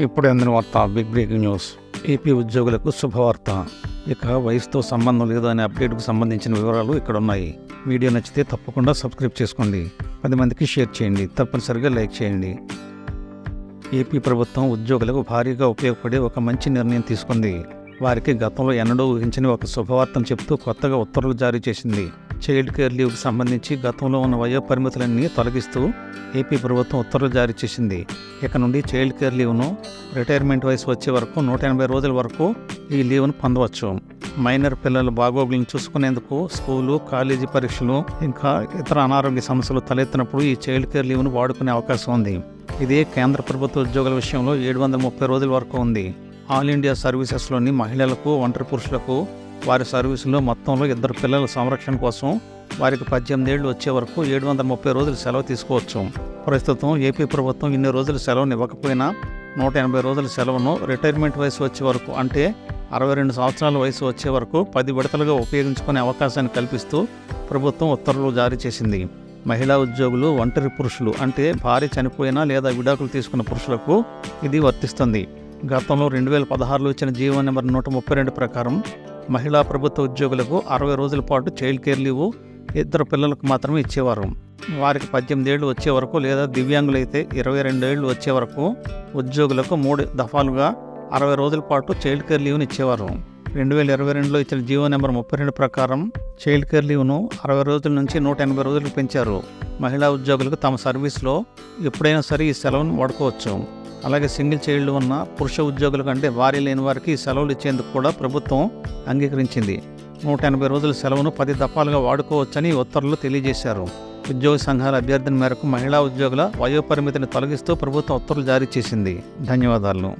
ఇప్పుడు అందిన వార్త బిగ్ బ్రేకింగ్ న్యూస్ ఏపీ ఉద్యోగులకు శుభవార్త. ఇక వయసుతో సంబంధం లేదు అనే అప్డేట్కు సంబంధించిన వివరాలు ఇక్కడ ఉన్నాయి వీడియో నచ్చితే తప్పకుండా సబ్స్క్రైబ్ చేసుకోండి. పది మందికి షేర్ చేయండి. తప్పనిసరిగా లైక్ చేయండి. ఏపీ ప్రభుత్వం ఉద్యోగులకు భారీగా ఉపయోగపడే ఒక మంచి నిర్ణయం తీసుకుంది. వారికి గతంలో ఎన్నడూ ఊహించని ఒక శుభవార్తను చెప్తూ కొత్తగా ఉత్తర్వులు జారీ చేసింది. చైల్డ్ కేర్ లీవ్కి సంబంధించి గతంలో ఉన్న వయో పరిమితులన్నీ తొలగిస్తూ ఏపీ ప్రభుత్వం ఉత్తర్వులు జారీ చేసింది. ఇక నుండి చైల్డ్ కేర్ లీవ్ను రిటైర్మెంట్ వయసు వచ్చే వరకు నూట ఎనభై రోజుల వరకు ఈ లీవ్ను పొందవచ్చు. మైనర్ పిల్లల బాగోగులను చూసుకునేందుకు స్కూలు కాలేజీ పరీక్షలు ఇంకా ఇతర అనారోగ్య సమస్యలు తలెత్తినప్పుడు ఈ చైల్డ్ కేర్ లీవ్ను వాడుకునే అవకాశం ఉంది. ఇదే కేంద్ర ప్రభుత్వ ఉద్యోగుల విషయంలో ఏడు వందల ముప్పై రోజుల వరకు ఉంది. ఆల్ ఇండియా సర్వీసెస్లోని మహిళలకు ఒంటరి పురుషులకు వారి సర్వీసులో మొత్తంలో ఇద్దరు పిల్లల సంరక్షణ కోసం వారికి పద్దెనిమిది ఏళ్ళు వచ్చే వరకు ఏడు వందల ముప్పై రోజులు సెలవు తీసుకోవచ్చు. ప్రస్తుతం ఏపీ ప్రభుత్వం ఇన్ని రోజులు సెలవును ఇవ్వకపోయినా నూట ఎనభై రోజుల సెలవును రిటైర్మెంట్ వయసు వచ్చే వరకు అంటే అరవై రెండు సంవత్సరాల వయసు వచ్చే వరకు పది విడతలుగా ఉపయోగించుకునే అవకాశాన్ని కల్పిస్తూ ప్రభుత్వం ఉత్తర్వులు జారీ చేసింది. మహిళా ఉద్యోగులు ఒంటరి పురుషులు అంటే భార్య చనిపోయినా లేదా విడాకులు తీసుకున్న పురుషులకు ఇది వర్తిస్తుంది. గతంలో రెండు వేల పదహారులో ఇచ్చిన జీవో నెంబర్ నూట ముప్పై రెండు ప్రకారం మహిళా ప్రభుత్వ ఉద్యోగులకు అరవై రోజుల పాటు చైల్డ్ కేర్ లీవ్ ఇద్దరు పిల్లలకు మాత్రమే ఇచ్చేవారు. వారికి పద్దెనిమిది ఏళ్ళు వచ్చే వరకు లేదా దివ్యాంగులైతే ఇరవై రెండు ఏళ్ళు వచ్చే వరకు ఉద్యోగులకు మూడు దఫాలుగా అరవై రోజుల పాటు చైల్డ్ కేర్ లీవ్ని ఇచ్చేవారు. రెండు వేల ఇరవై రెండులో ఇచ్చిన జీవో నెంబర్ ముప్పై రెండు ప్రకారం చైల్డ్ కేర్ లీవ్ను అరవై రోజుల నుంచి నూట ఎనభై రోజులకు పెంచారు. మహిళా ఉద్యోగులకు తమ సర్వీస్లో ఎప్పుడైనా సరే ఈ సెలవును వాడుకోవచ్చు. అలాగే సింగిల్ చైల్డ్ ఉన్న పురుష ఉద్యోగుల కంటే భార్య లేని వారికి సెలవులు ఇచ్చేందుకు కూడా ప్రభుత్వం అంగీకరించింది. నూట ఎనభై రోజుల సెలవును పది దఫాలుగా వాడుకోవచ్చని ఉత్తర్వులు తెలియజేశారు. ఉద్యోగ సంఘాల అభ్యర్థన మేరకు మహిళా ఉద్యోగుల వయోపరిమితిని తొలగిస్తూ ప్రభుత్వం ఉత్తర్వులు జారీ చేసింది. ధన్యవాదాలు.